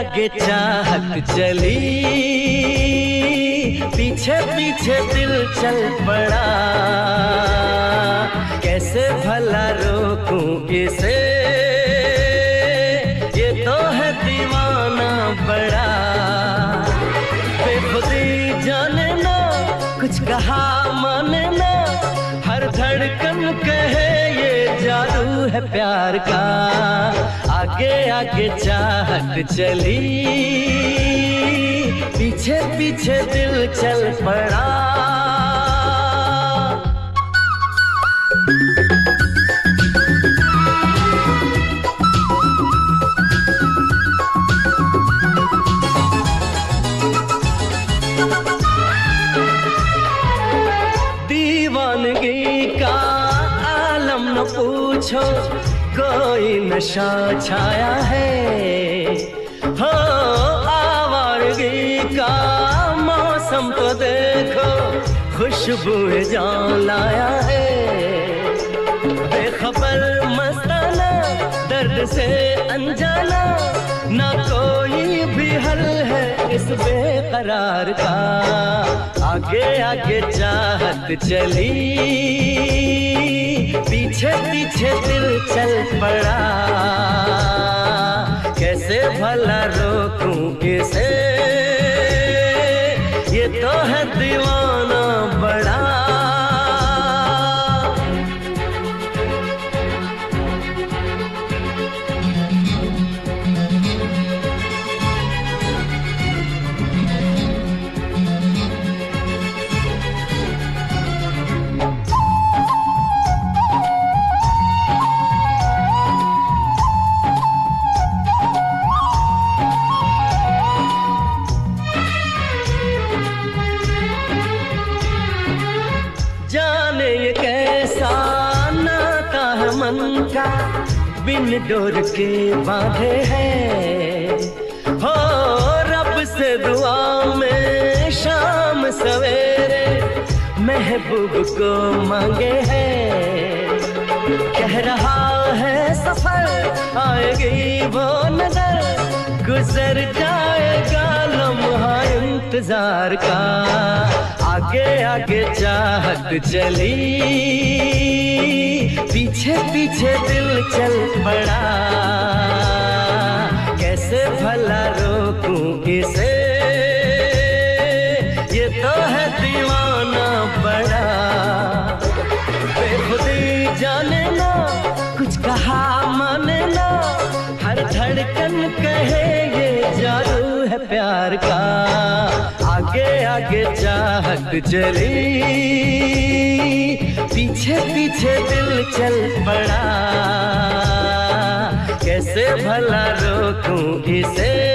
आगे चाहत चली। पीछे पीछे दिल चल पड़ा। कैसे भला रोकूं इसे? ये तो है दीवाना बड़ा। कुछ में हर धड़कन कहे, ये जादू है प्यार का। आगे आगे चाहत चली। पीछे पीछे दिल चल पड़ा। पूछो, कोई नशा छाया है? हो, आवारगी का मौसम तो देखो, खुशबू जान लाया है। बेखबर मस्ताना, दर्द से अनजाना, ना कोई भी हल है इस बेकरार का। आगे आगे चाहत चली। पीछे दिल चल पड़ा। कैसे भला रोकूं किसे ये तो है दीवाना मन का बिन डोर के बांधे है। हो रब से दुआ में शाम सवेरे महबूब को मांगे है। कह रहा है सफ़र, आएगी वो नज़र, गुजर लम्हा इंतज़ार का। आगे आगे चाहत चली। पीछे पीछे दिल चल पड़ा। कैसे भला रोकूं इसे ये तो है दीवाना बड़ा बेखुदी जाने ना, कुछ कहा माने ना। हर धड़कन कहे, ये जादू है प्यार का। आगे आगे चाहत चली। पीछे पीछे दिल चल पड़ा। कैसे भला रोकूं इसे?